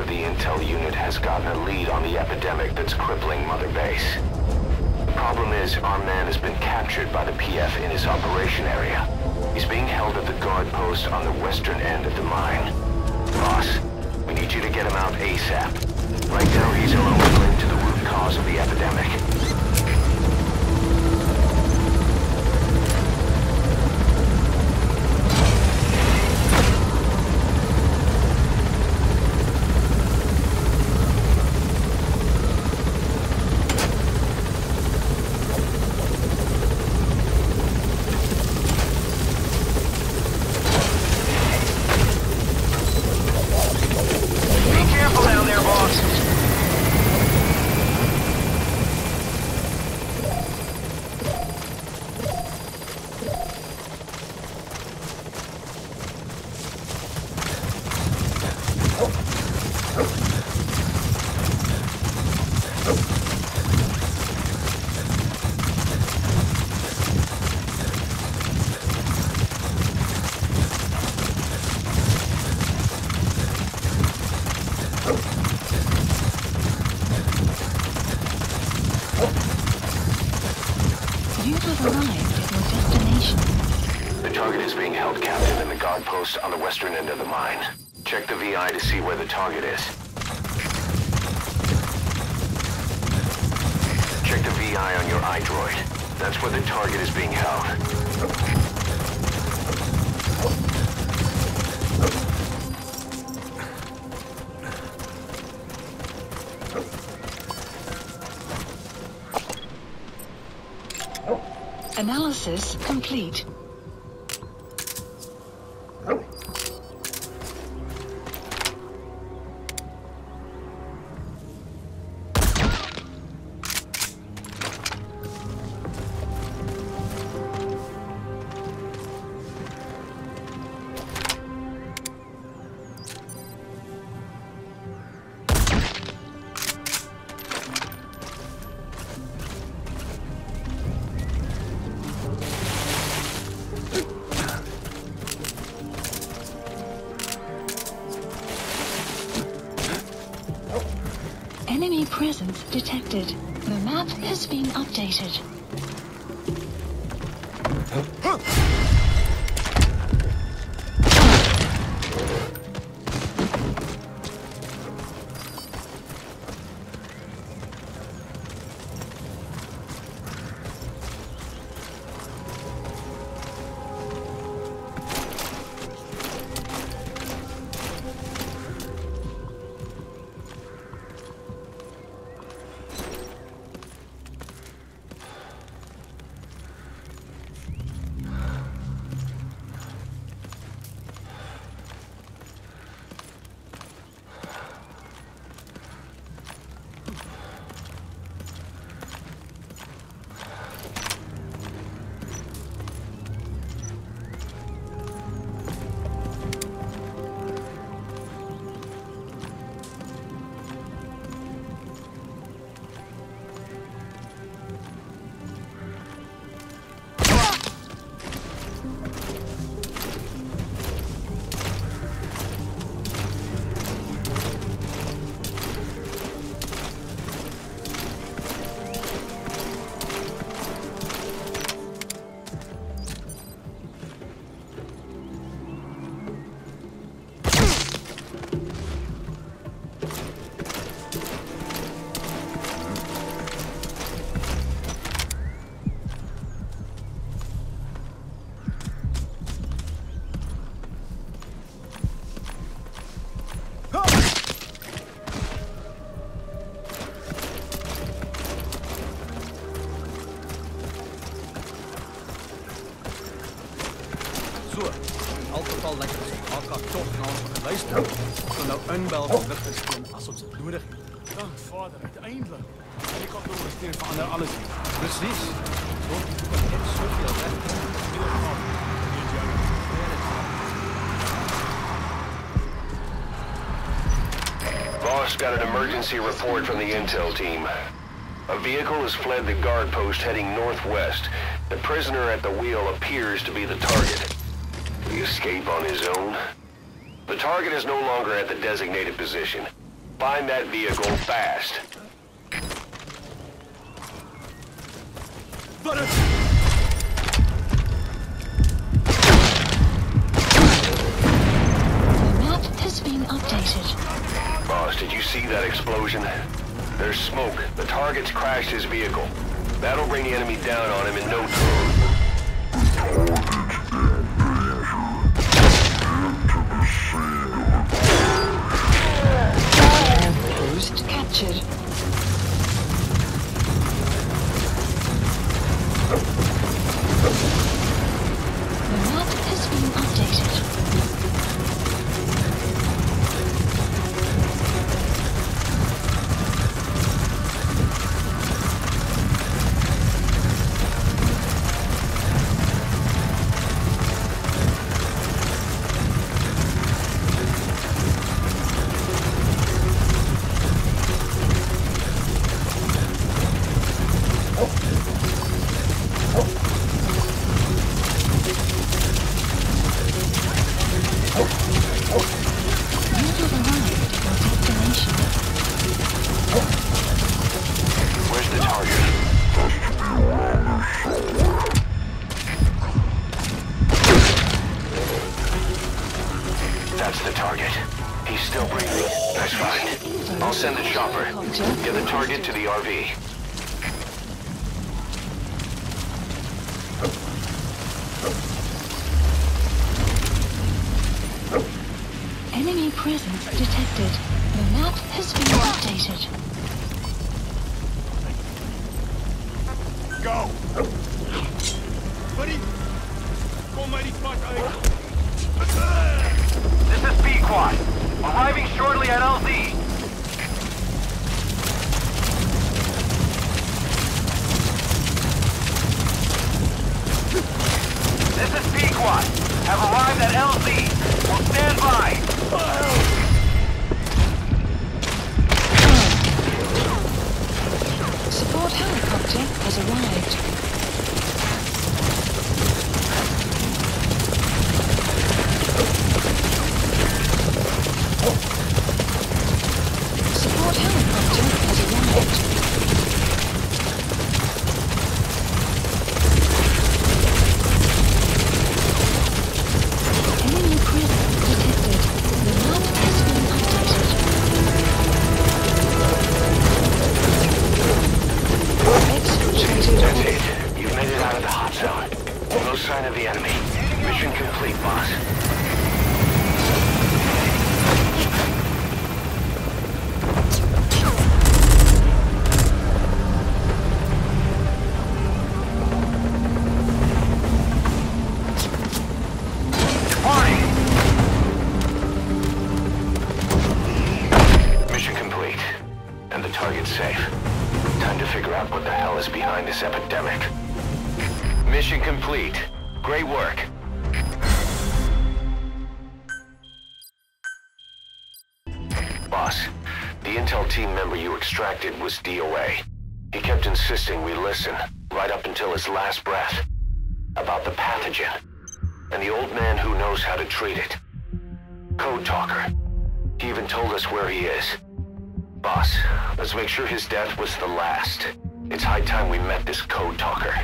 of the intel unit has gotten a lead on the epidemic that's crippling Mother Base. The problem is, our man has been captured by the PF in his operation area. He's being held at the guard post on the western end of the mine. Boss, we need you to get him out ASAP. Right now, he's our only link to the root cause of the epidemic. Be careful down there, boss. You have arrived at your destination. The target is being held captive in the guard post on the western end of the mine. Check the VI to see where the target is. Check the VI on your iDroid. That's where the target is being held. Analysis complete. Enemy presence detected. The map has been updated. Luister. Ons gaan nou inbel vir ligte steun as ons dit nodig het. Dank Vader, uiteindelik. Ek kan door steen verander alles hier. Presies. Ons het net soveel weg. Heel knap. Weet jy? Boss got an emergency report from the intel team. A vehicle has fled the guard post heading northwest. The prisoner at the wheel appears to be the target. Will he escape on his own? The target is no longer at the designated position. Find that vehicle fast. The map has been updated. Boss, did you see that explosion? There's smoke. The target's crashed his vehicle. That'll bring the enemy down on him in no time. Post captured. The target. He's still breathing. That's find. I'll send the chopper. Get the target to the RV. Enemy presence detected. The map has been updated. Go! Buddy! Kom mij die smart uit! This is Pequod. Arriving shortly at LZ. 10% of the enemy. Mission complete, safe Time to figure out what the hell is behind this epidemic. Mission complete. Great work. Boss, the intel team member you extracted was DOA. He kept insisting we listen, right up until his last breath, about the pathogen, and the old man who knows how to treat it. Code Talker. He even told us where he is. Boss, let's make sure his death was the last. It's high time we met this Code Talker.